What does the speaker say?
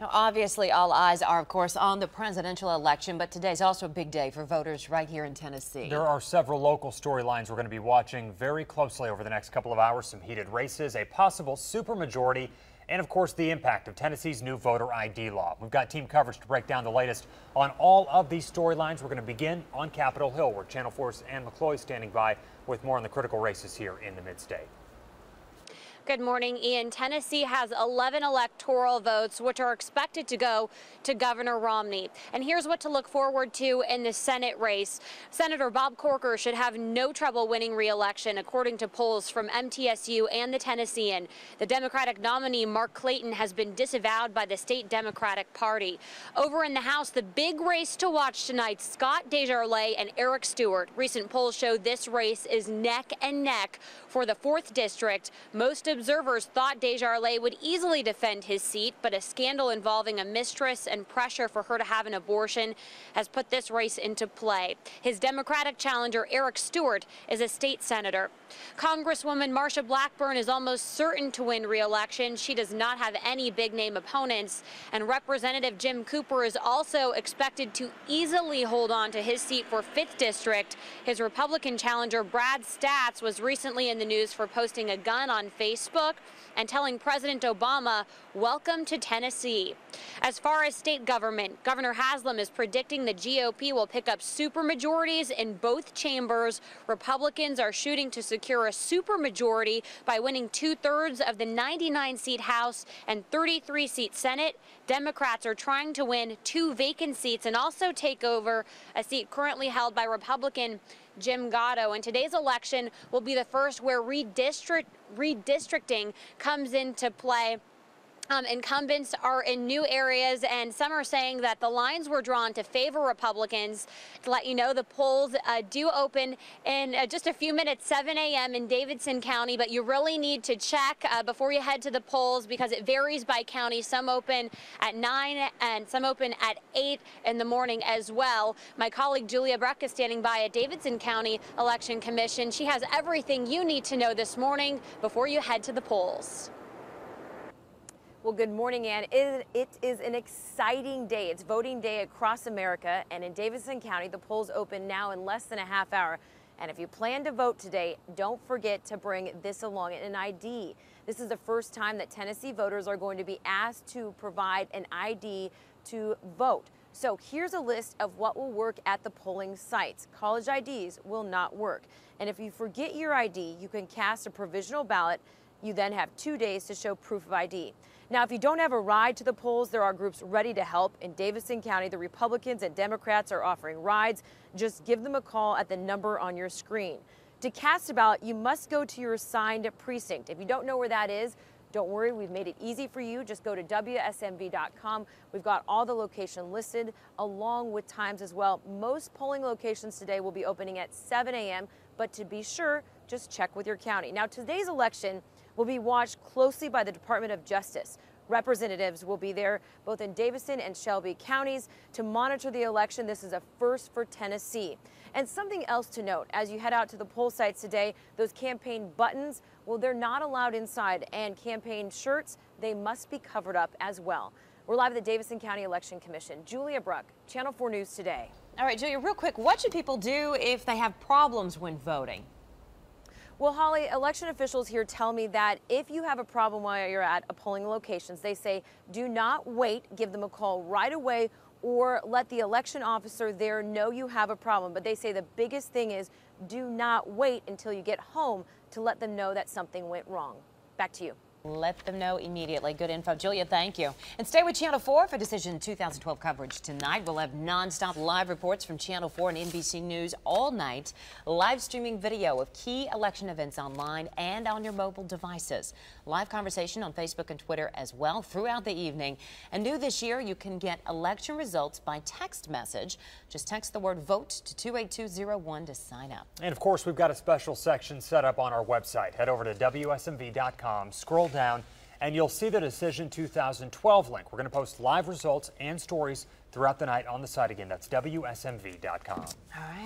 Now, obviously, all eyes are, of course, on the presidential election, but today's also a big day for voters right here in Tennessee. There are several local storylines we're going to be watching very closely over the next couple of hours. Some heated races, a possible supermajority, and of course, the impact of Tennessee's new voter ID law. We've got team coverage to break down the latest on all of these storylines. We're going to begin on Capitol Hill, where Channel 4's Anne McCloy is standing by with more on the critical races here in the mid-state. Good morning, Ian. Tennessee has 11 electoral votes, which are expected to go to Governor Romney. And here's what to look forward to in the Senate race. Senator Bob Corker should have no trouble winning re-election, according to polls from MTSU and the Tennessean. The Democratic nominee, Mark Clayton, has been disavowed by the state Democratic Party. Over in the House, the big race to watch tonight, Scott DesJarlais and Eric Stewart. Recent polls show this race is neck and neck for the 4th District. Most observers thought DesJarlais would easily defend his seat, but a scandal involving a mistress and pressure for her to have an abortion has put this race into play. His Democratic challenger, Eric Stewart, is a state senator. Congresswoman Marsha Blackburn is almost certain to win re-election. She does not have any big-name opponents, and Representative Jim Cooper is also expected to easily hold on to his seat for 5th District. His Republican challenger, Brad Staats, was recently in the news for posting a gun on Facebook Facebook and telling President Obama, welcome to Tennessee. As far as state government, Governor Haslam is predicting the GOP will pick up supermajorities in both chambers. Republicans are shooting to secure a supermajority by winning two-thirds of the 99-seat House and 33-seat Senate. Democrats are trying to win two vacant seats and also take over a seat currently held by Republican Jim Gotto. And today's election will be the first where redistrict, redistricting comes into play. Um, incumbents are in new areas, and some are saying that the lines were drawn to favor Republicans. To let you know, the polls uh, do open in uh, just a few minutes, 7 a.m. in Davidson County, but you really need to check uh, before you head to the polls because it varies by county. Some open at 9 and some open at 8 in the morning as well. My colleague Julia Bruck is standing by at Davidson County Election Commission. She has everything you need to know this morning before you head to the polls. Well, good morning, Anne. It, it is an exciting day. It's voting day across America, and in Davidson County, the polls open now in less than a half hour. And if you plan to vote today, don't forget to bring this along, in an ID. This is the first time that Tennessee voters are going to be asked to provide an ID to vote. So here's a list of what will work at the polling sites. College IDs will not work. And if you forget your ID, you can cast a provisional ballot. You then have two days to show proof of ID. Now, if you don't have a ride to the polls, there are groups ready to help. In Davidson County, the Republicans and Democrats are offering rides. Just give them a call at the number on your screen. To cast a ballot, you must go to your assigned precinct. If you don't know where that is, don't worry, we've made it easy for you. Just go to WSMV.com. We've got all the location listed along with times as well. Most polling locations today will be opening at 7 a.m., but to be sure, just check with your county. Now, today's election will be watched closely by the Department of Justice. Representatives will be there both in Davidson and Shelby counties to monitor the election. This is a first for Tennessee. And something else to note as you head out to the poll sites today, those campaign buttons, well, they're not allowed inside, and campaign shirts, they must be covered up as well. We're live at the Davidson County Election Commission. Julia Bruck, Channel 4 News Today. All right, Julia, real quick, what should people do if they have problems when voting? Well, Holly, election officials here tell me that if you have a problem while you're at a polling locations, they say do not wait, give them a call right away or let the election officer there know you have a problem. But they say the biggest thing is do not wait until you get home to let them know that something went wrong. Back to you. Let them know immediately. Good info. Julia, thank you. And stay with Channel 4 for Decision 2012 coverage tonight. We'll have nonstop live reports from Channel 4 and NBC News all night. Live streaming video of key election events online and on your mobile devices. Live conversation on Facebook and Twitter as well throughout the evening. And new this year, you can get election results by text message. Just text the word vote to 28201 to sign up. And of course, we've got a special section set up on our website. Head over to WSMV.com, scroll down, and you'll see the Decision 2012 link. We're going to post live results and stories throughout the night on the site again. That's WSMV.com. All right.